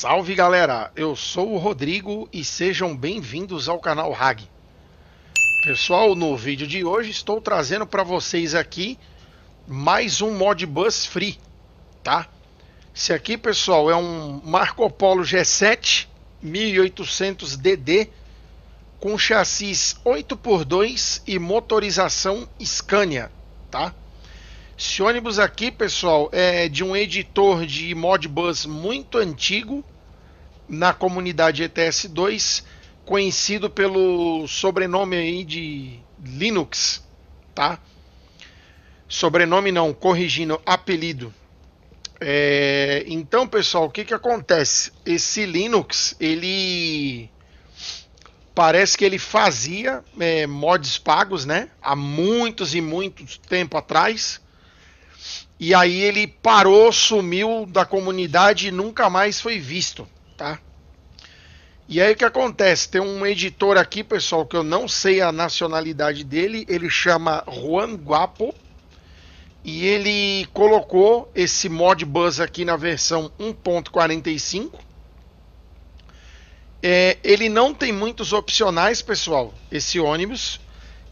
Salve galera, eu sou o Rodrigo e sejam bem-vindos ao canal RAG. Pessoal, no vídeo de hoje estou trazendo para vocês aqui mais um Modbus Free, tá? Esse aqui, pessoal, é um Marco Polo G7 1800DD com chassis 8x2 e motorização Scania, tá? Esse ônibus aqui, pessoal, é de um editor de Modbus muito antigo na comunidade ETS2, conhecido pelo sobrenome aí de Linux, tá? Sobrenome não, corrigindo, apelido. É, então, pessoal, o que que acontece? Esse Linux, ele parece que ele fazia é, mods pagos, né? Há muitos e muitos tempo atrás e aí ele parou, sumiu da comunidade e nunca mais foi visto, tá? E aí o que acontece? Tem um editor aqui, pessoal, que eu não sei a nacionalidade dele, ele chama Juan Guapo. E ele colocou esse Modbus aqui na versão 1.45. É, ele não tem muitos opcionais, pessoal, esse ônibus.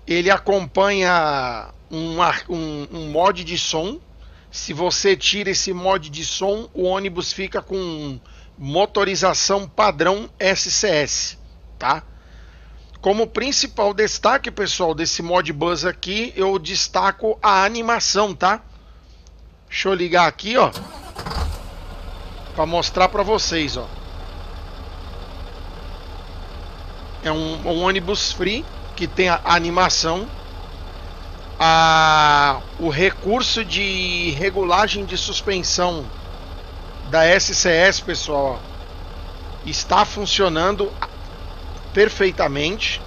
Ele acompanha um, um, um mod de som se você tira esse mod de som, o ônibus fica com motorização padrão SCS, tá? Como principal destaque, pessoal, desse Modbus aqui, eu destaco a animação, tá? Deixa eu ligar aqui, ó, para mostrar para vocês, ó. É um, um ônibus free que tem a animação a, o recurso de regulagem de suspensão da SCS, pessoal, está funcionando perfeitamente.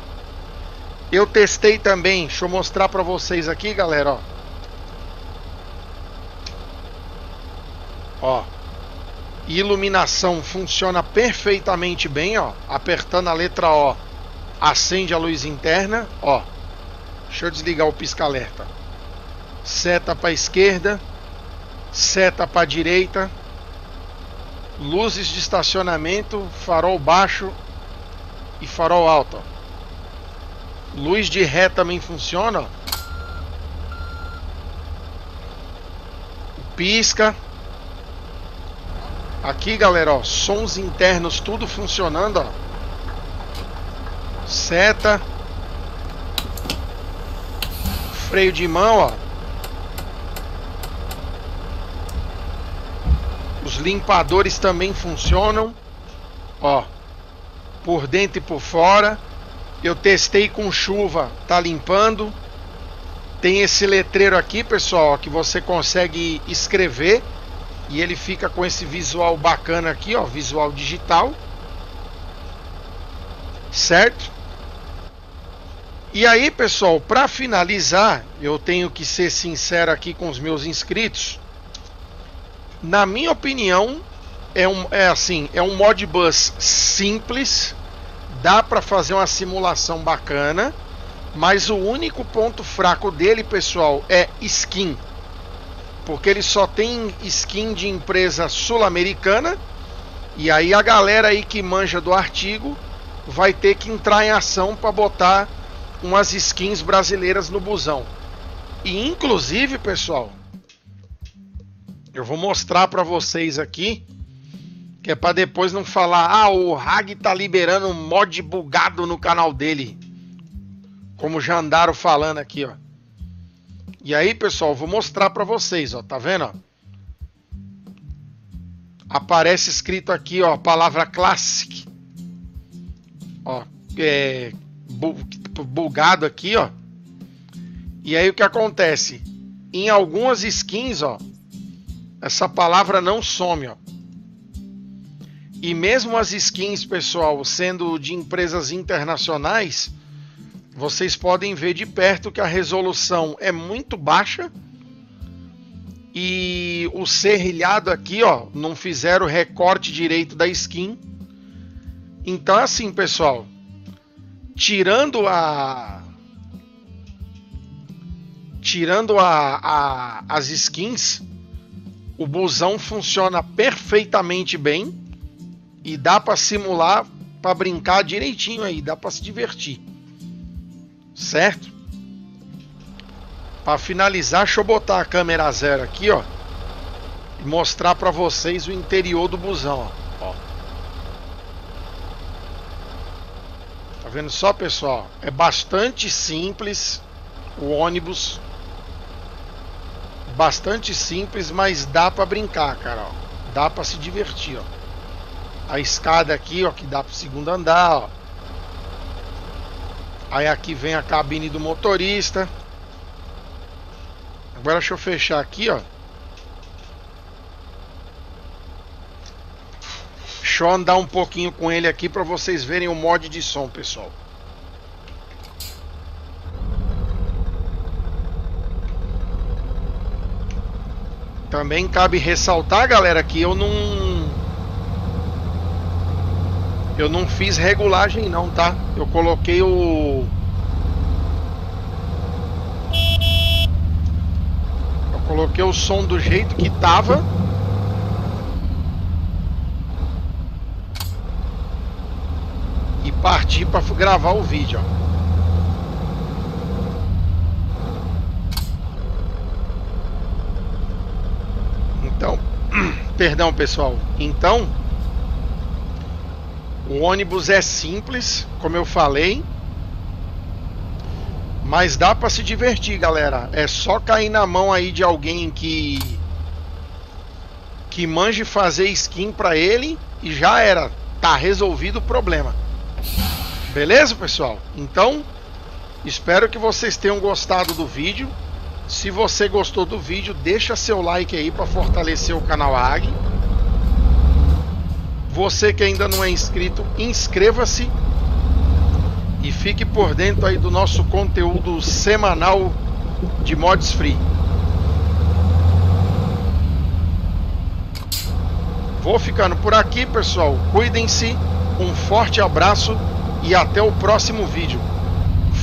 Eu testei também, deixa eu mostrar para vocês aqui, galera, ó. Ó. Iluminação funciona perfeitamente bem, ó. Apertando a letra O, acende a luz interna, ó. Deixa eu desligar o pisca-alerta. Seta para esquerda, seta para direita, luzes de estacionamento, farol baixo e farol alto. Luz de ré também funciona. Pisca. Aqui, galera, ó, sons internos tudo funcionando, ó. Seta freio de mão, ó. Limpadores também funcionam, ó, por dentro e por fora. Eu testei com chuva, tá limpando. Tem esse letreiro aqui, pessoal, que você consegue escrever e ele fica com esse visual bacana aqui, ó, visual digital. Certo? E aí, pessoal, para finalizar, eu tenho que ser sincero aqui com os meus inscritos. Na minha opinião, é um é assim, é um Modbus simples, dá para fazer uma simulação bacana, mas o único ponto fraco dele, pessoal, é skin. Porque ele só tem skin de empresa sul-americana. E aí a galera aí que manja do artigo vai ter que entrar em ação para botar umas skins brasileiras no busão. E inclusive, pessoal, eu vou mostrar para vocês aqui, que é para depois não falar, ah, o Hag tá liberando um mod bugado no canal dele. Como já andaram falando aqui, ó. E aí, pessoal, vou mostrar para vocês, ó, tá vendo, ó? Aparece escrito aqui, ó, a palavra classic. Ó, é, bugado aqui, ó. E aí o que acontece? Em algumas skins, ó, essa palavra não some, ó. E mesmo as skins, pessoal, sendo de empresas internacionais, vocês podem ver de perto que a resolução é muito baixa e o serrilhado aqui, ó, não fizeram o recorte direito da skin. Então, assim, pessoal, tirando a tirando a, a, as skins, o busão funciona perfeitamente bem, e dá para simular, para brincar direitinho aí, dá para se divertir. Certo? Para finalizar, deixa eu botar a câmera zero aqui, ó, e mostrar para vocês o interior do busão, ó. ó. Tá vendo só, pessoal? É bastante simples o ônibus. Bastante simples, mas dá para brincar, cara, ó. Dá para se divertir, ó a escada aqui, ó, que dá para o segundo andar, ó. Aí aqui vem a cabine do motorista. Agora deixa eu fechar aqui, ó. Deixa eu andar um pouquinho com ele aqui para vocês verem o mod de som, pessoal. Também cabe ressaltar, galera, que eu não eu não fiz regulagem não, tá? Eu coloquei o... Eu coloquei o som do jeito que tava. E parti para gravar o vídeo, ó. Então, perdão pessoal. Então, o ônibus é simples, como eu falei, mas dá para se divertir, galera. É só cair na mão aí de alguém que que manje fazer skin para ele e já era, tá resolvido o problema. Beleza, pessoal? Então, espero que vocês tenham gostado do vídeo. Se você gostou do vídeo, deixa seu like aí para fortalecer o canal AG. Você que ainda não é inscrito, inscreva-se e fique por dentro aí do nosso conteúdo semanal de mods free. Vou ficando por aqui, pessoal. Cuidem-se. Um forte abraço e até o próximo vídeo.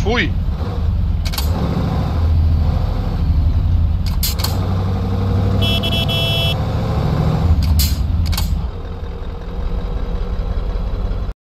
Fui.